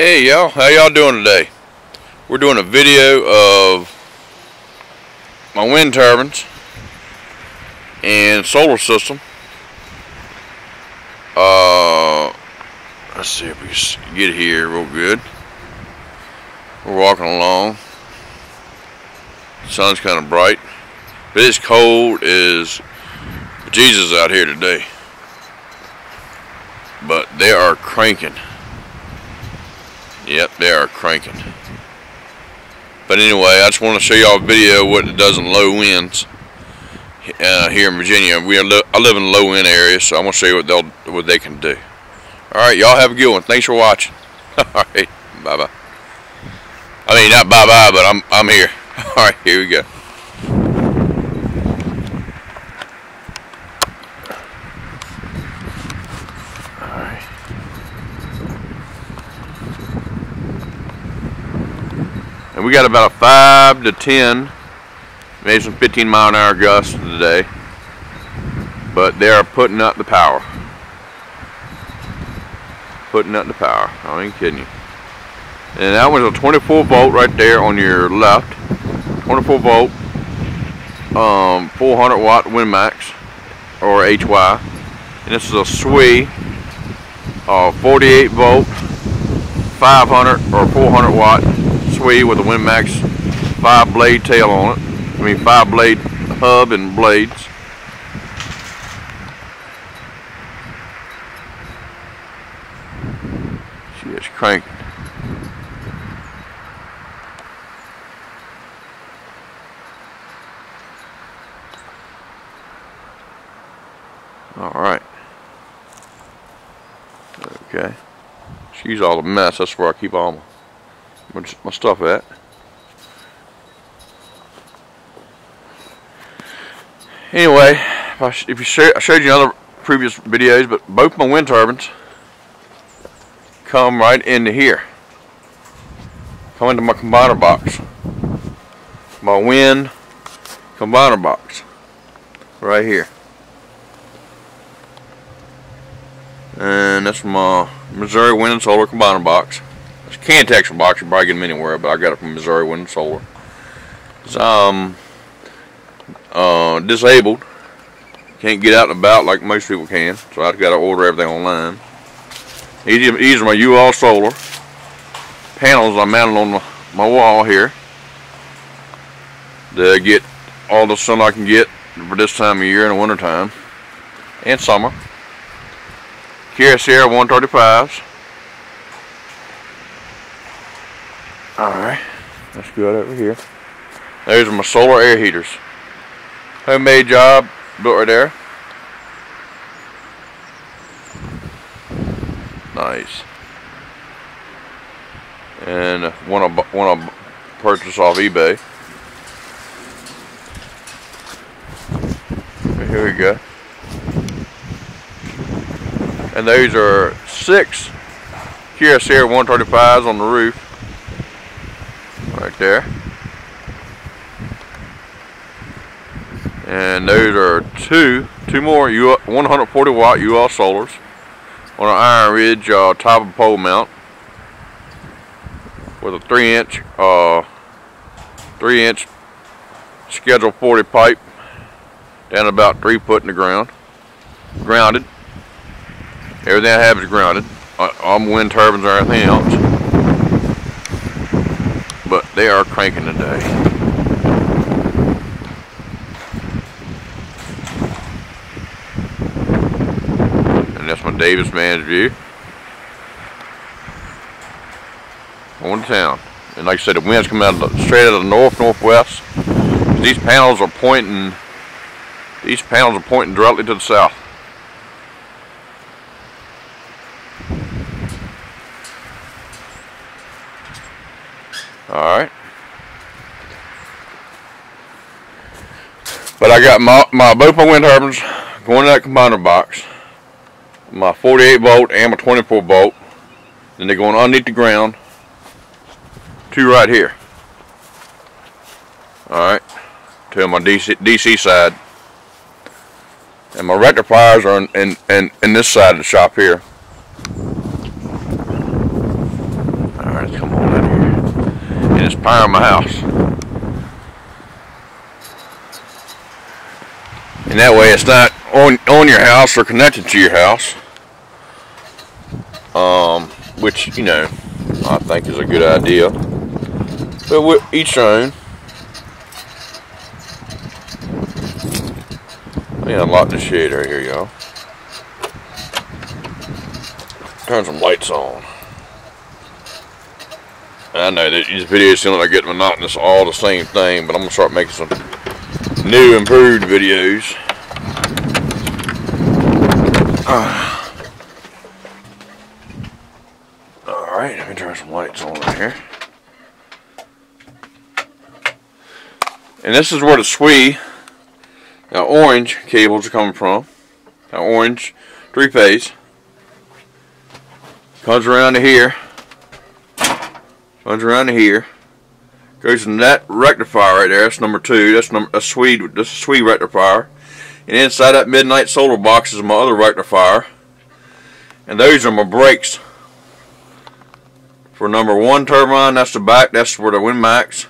Hey y'all, how y'all doing today? We're doing a video of my wind turbines and solar system. Uh, let's see if we can get here real good. We're walking along. The sun's kind of bright, but it's cold as Jesus out here today. But they are cranking. Yep, they are cranking. But anyway, I just want to show y'all a video of what it does in low winds uh, here in Virginia. We li I live in low wind areas, so I'm gonna show you what they'll what they can do. All right, y'all have a good one. Thanks for watching. All right, bye bye. I mean, not bye bye, but I'm I'm here. All right, here we go. And we got about a 5 to 10, maybe some 15 mile an hour gusts today. But they are putting up the power. Putting up the power. I ain't kidding you. And that was a 24 volt right there on your left. 24 volt, um, 400 watt WindMax or HY. And this is a SWE, uh, 48 volt, 500 or 400 watt SWE with a WindMax five blade tail on it. I mean five blade hub and blades. She is cranking. All right. Okay. She's all a mess. That's where I keep all my my stuff at? Anyway, if, if you show, I showed you in other previous videos, but both my wind turbines come right into here. Come into my combiner box. My wind combiner box. Right here. And that's my Missouri Wind and Solar combiner box. A Cantex box, you probably get them anywhere, but I got it from Missouri Wind and Solar. It's um, uh, disabled. Can't get out and about like most people can, so I've got to order everything online. These are my UL Solar panels I mounted on my, my wall here to get all the sun I can get for this time of year in the wintertime and summer. Kyocera 135s. Alright, let's go over here. Those are my solar air heaters. Homemade job, built right there. Nice. And one I, one I purchased off eBay. Here we go. And those are six Kyocera 135s on the roof there. And those are two, two more 140 watt UL solars on an IronRidge uh, top of pole mount with a three inch, uh, three inch schedule 40 pipe down about three foot in the ground, grounded. Everything I have is grounded. All my wind turbines or anything else they are cranking today. And that's my Davis Vantage Vue. On town. And like I said, the wind's coming out the, straight out of the north northwest. These panels are pointing these panels are pointing directly to the south. Alright. But I got my, my my wind turbines going in that combiner box. My 48 volt and my 24 volt. Then they're going underneath the ground. Two right here. Alright. To my DC, DC side. And my rectifiers are in, in, in, in this side of the shop here. It's powering my house. And that way it's not on, on your house or connected to your house. Um, which, you know, I think is a good idea. But with each own. Let me unlock the shade right here, y'all. Turn some lights on. I know that these videos seem like they're getting monotonous, all the same thing, but I'm gonna start making some new improved videos. Uh, Alright, let me turn some lights on here. And this is where the SWE, the orange cables are coming from. The orange three phase. Comes around to here. Comes around here. Goes in that rectifier right there. That's number two. That's number a Swede. This is SWE rectifier. And inside that MidNite Solar box is my other rectifier. And those are my brakes. For number one turbine, that's the back. That's for the WindMax.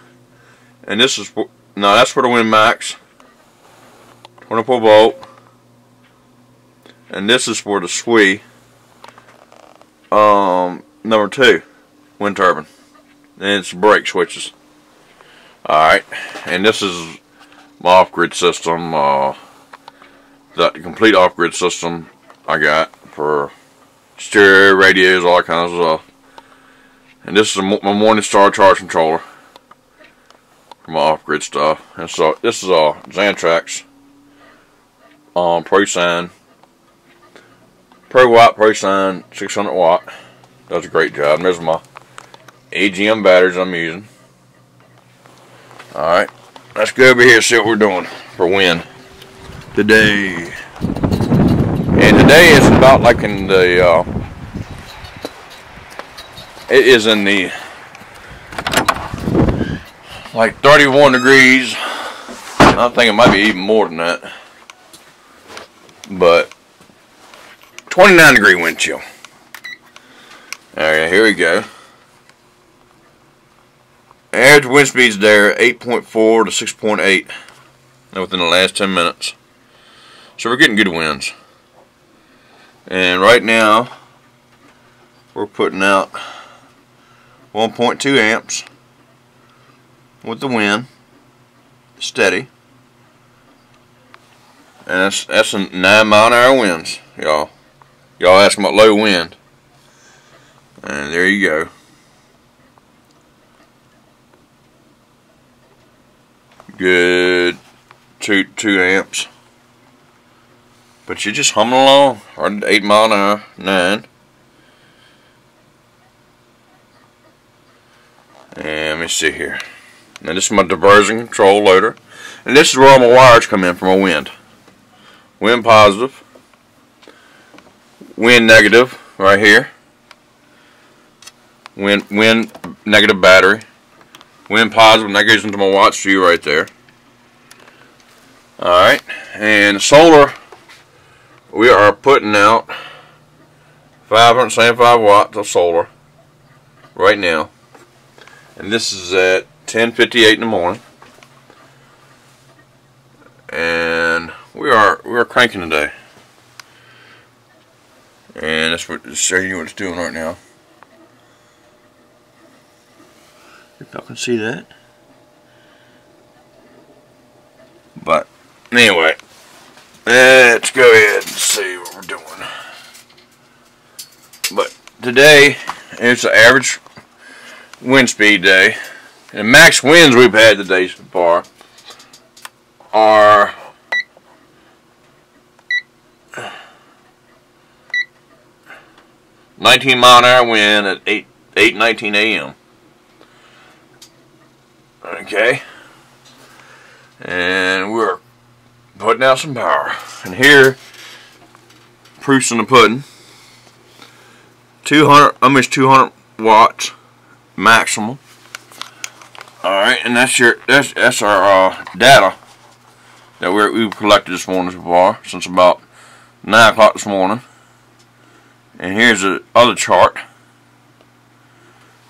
And this is no, that's for the WindMax. 24 volt. And this is for the SWE. Um, number two, wind turbine. And it's brake switches. Alright, and this is my off-grid system, uh, the complete off-grid system I got for stereo, radios, all that kind of stuff. And this is my Morningstar charge controller for my off-grid stuff. And so this is a uh, Xantrex um, Prosine Pro Watt Prosine 600 watt. Does a great job. And there's my AGM batteries I'm using. Alright, let's go over here and see what we're doing for wind today. And today is about like in the, uh, it is in the, like 31 degrees. I think it might be even more than that. But 29 degree wind chill. Alright, here we go. Average wind speeds there 8.4 to 6.8 within the last 10 minutes. So we're getting good winds. And right now we're putting out 1.2 amps with the wind steady. And that's that's a 9 mile an hour winds, y'all. Y'all asking about low wind. And there you go. Good two two amps. But you're just humming along. Or eight mile an hour, nine. And let me see here. Now this is my diversion control loader. And this is where all my wires come in from my wind. Wind positive. Wind negative right here. Wind wind negative battery. Wind positive, and that goes into my watch view right there. Alright, and solar, we are putting out 575 watts of solar right now. And this is at 10.58 in the morning. And we are we are cranking today. And that's what show you what it's doing right now. If y'all can see that. But anyway, let's go ahead and see what we're doing. But today it's the average wind speed day. And max winds we've had today so far are Nineteen mile an hour wind at eight eight nineteen a.m. Okay. And we're putting out some power. And here, proofs in the pudding. 200, almost 200 watts maximum. Alright, and that's your that's that's our uh, data that we we've collected this morning so far, since about 9 o'clock this morning. And here's the other chart.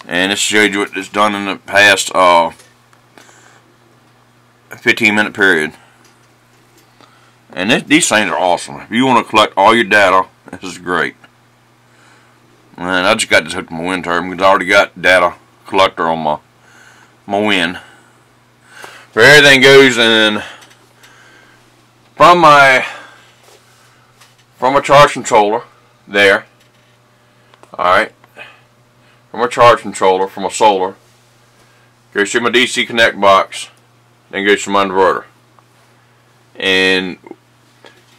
And this shows you what it's done in the past uh, 15 minute period. And this, these things are awesome. If you want to collect all your data, this is great. And I just got this hooked to my wind turbine because I already got data collector on my my wind. Where everything goes in from my from a charge controller there. Alright. From a charge controller, from a solar. Goes through my DC connect box. Then goes to my inverter. And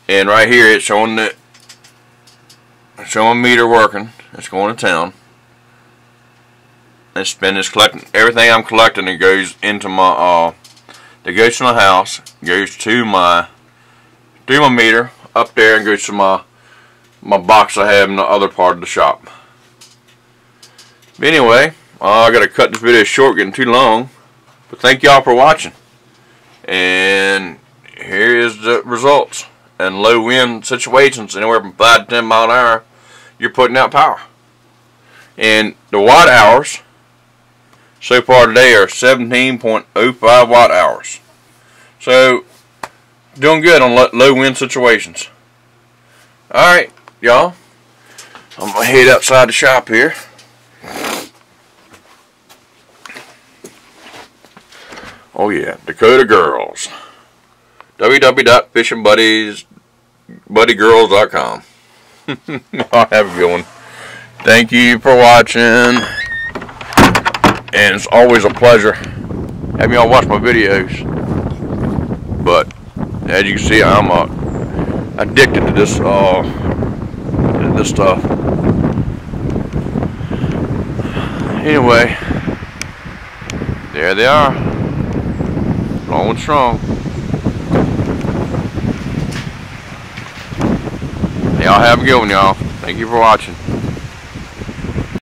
and right here it's showing that showing meter working. It's going to town. It's been this collecting everything I'm collecting it goes into my uh that goes to my house, goes to my do my meter up there and goes to my my box I have in the other part of the shop. But anyway, uh, I gotta cut this video short, getting too long. But thank y'all for watching. And here is the results. And low wind situations, anywhere from 5 to 10 mile an hour, you're putting out power. And the watt hours so far today are 17.05 watt hours. So, doing good on low wind situations. Alright, y'all. I'm going to head outside the shop here. Oh yeah, Dakota Girls. www.fishingbuddiesbuddygirls.com have a good one. Thank you for watching and it's always a pleasure having y'all watch my videos. But as you can see, I'm uh, addicted to this uh, this stuff. Anyway, there they are, going strong. Y'all have a good one, y'all. Thank you for watching.